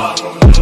Bottom